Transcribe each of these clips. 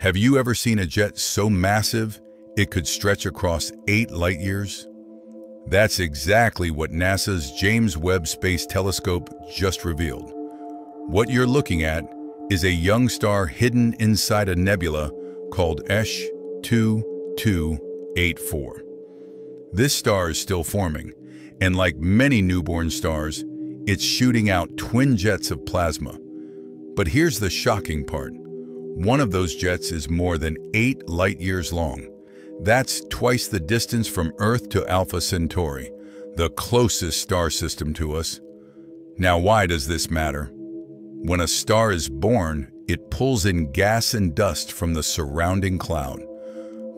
Have you ever seen a jet so massive it could stretch across eight light years? That's exactly what NASA's James Webb Space Telescope just revealed. What you're looking at is a young star hidden inside a nebula called ESH 2284. This star is still forming, and like many newborn stars, it's shooting out twin jets of plasma. But here's the shocking part. One of those jets is more than eight light years long. That's twice the distance from Earth to Alpha Centauri, the closest star system to us. Now why does this matter? When a star is born, it pulls in gas and dust from the surrounding cloud.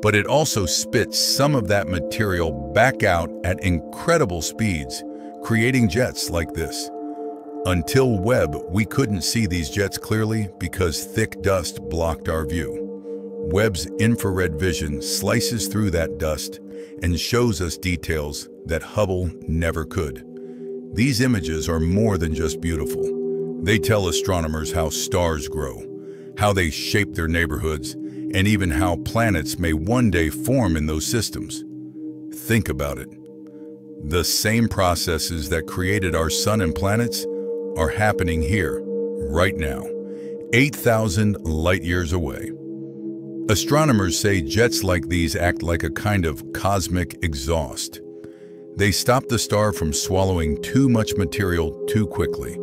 But it also spits some of that material back out at incredible speeds, creating jets like this. Until Webb, we couldn't see these jets clearly because thick dust blocked our view. Webb's infrared vision slices through that dust and shows us details that Hubble never could. These images are more than just beautiful. They tell astronomers how stars grow, how they shape their neighborhoods, and even how planets may one day form in those systems. Think about it. The same processes that created our sun and planets are happening here, right now, 8,000 light years away. Astronomers say jets like these act like a kind of cosmic exhaust. They stop the star from swallowing too much material too quickly.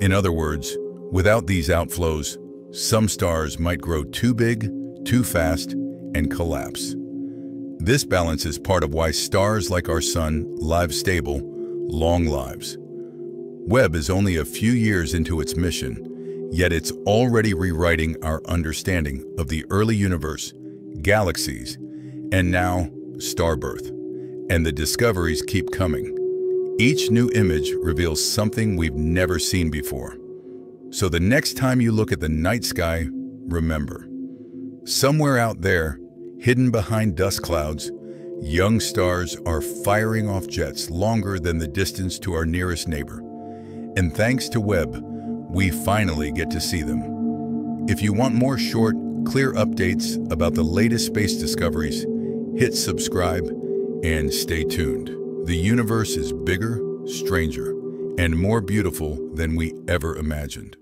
In other words, without these outflows, some stars might grow too big, too fast, and collapse. This balance is part of why stars like our Sun live stable, long lives. Webb is only a few years into its mission, yet it's already rewriting our understanding of the early universe, galaxies, and now star birth. And the discoveries keep coming. Each new image reveals something we've never seen before. So the next time you look at the night sky, remember, somewhere out there, hidden behind dust clouds, young stars are firing off jets longer than the distance to our nearest neighbor. And thanks to Webb, we finally get to see them. If you want more short, clear updates about the latest space discoveries, hit subscribe and stay tuned. The universe is bigger, stranger, and more beautiful than we ever imagined.